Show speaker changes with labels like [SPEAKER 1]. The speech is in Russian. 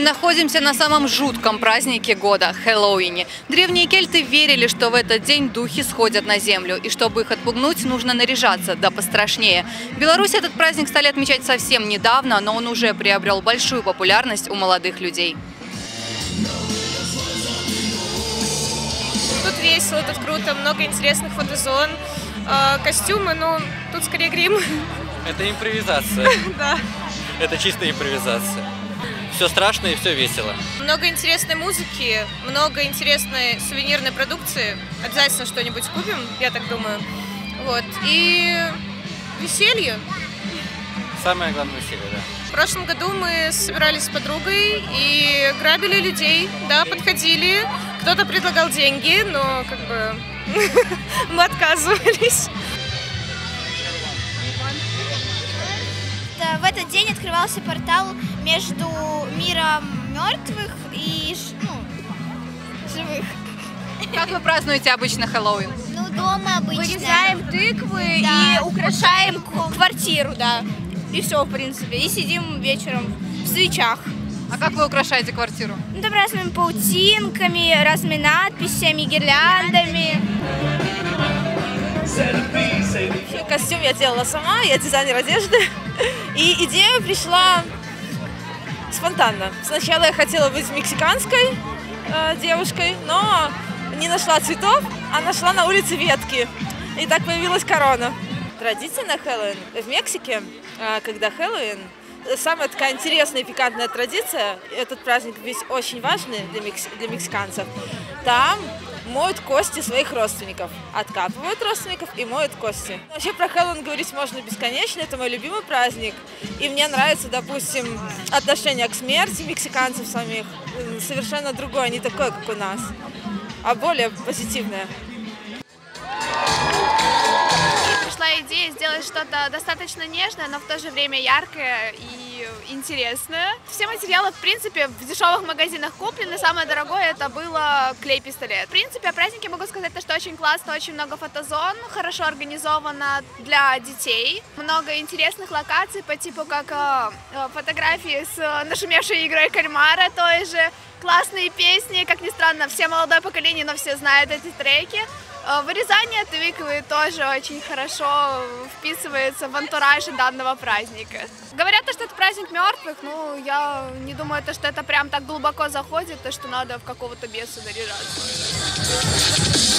[SPEAKER 1] находимся на самом жутком празднике года – Хэллоуине. Древние кельты верили, что в этот день духи сходят на землю, и чтобы их отпугнуть, нужно наряжаться, да пострашнее. В Беларуси этот праздник стали отмечать совсем недавно, но он уже приобрел большую популярность у молодых людей.
[SPEAKER 2] Тут весело, тут круто, много интересных фотозон, э, костюмы, ну, тут скорее грим.
[SPEAKER 3] Это импровизация.
[SPEAKER 2] Да.
[SPEAKER 3] Это чистая импровизация. Все страшно и все весело.
[SPEAKER 2] Много интересной музыки, много интересной сувенирной продукции. Обязательно что-нибудь купим, я так думаю. Вот. И веселье.
[SPEAKER 3] Самое главное веселье, да.
[SPEAKER 2] В прошлом году мы собирались с подругой и грабили людей, да, подходили. Кто-то предлагал деньги, но как бы мы отказывались.
[SPEAKER 4] В этот день открывался портал между миром мертвых и ж- ну, живых.
[SPEAKER 1] Как вы празднуете обычно Хэллоуин?
[SPEAKER 4] Ну, дома обычно.
[SPEAKER 5] Вырезаем тыквы
[SPEAKER 4] Да,
[SPEAKER 5] и украшаем квартиру, да. И все, в принципе. И сидим вечером в свечах.
[SPEAKER 1] А как вы украшаете квартиру?
[SPEAKER 5] Ну, там разными паутинками, разными надписями, гирляндами.
[SPEAKER 6] Костюм я делала сама, я дизайнер одежды. И идея пришла спонтанно. Сначала я хотела быть мексиканской э, девушкой, но не нашла цветов, а нашла на улице ветки. И так появилась корона. Традиция на Хэллоуин в Мексике, э, когда Хэллоуин, э, самая такая интересная и пикантная традиция, этот праздник весь очень важный для, мекс- для мексиканцев, там моют кости своих родственников. Откапывают родственников и моют кости. Вообще про Хэллоуин говорить можно бесконечно, это мой любимый праздник. И мне нравится, допустим, отношение к смерти мексиканцев самих. Совершенно другое, не такое, как у нас, а более позитивное.
[SPEAKER 7] пришла идея сделать что-то достаточно нежное, но в то же время яркое и интересное. Все материалы, в принципе, в дешевых магазинах куплены. Самое дорогое это было клей-пистолет. В принципе, о празднике могу сказать, то, что очень классно, очень много фотозон, хорошо организовано для детей. Много интересных локаций по типу как э, э, фотографии с э, нашумевшей игрой кальмара той же. Классные песни, как ни странно, все молодое поколение, но все знают эти треки. Э, Вырезание тыквы тоже очень хорошо вписывается в антураж данного праздника. Говорят, то, что это праздник мертвых, ну, я не думаю, то, что это прям так глубоко заходит, то, что надо в какого-то беса наряжаться.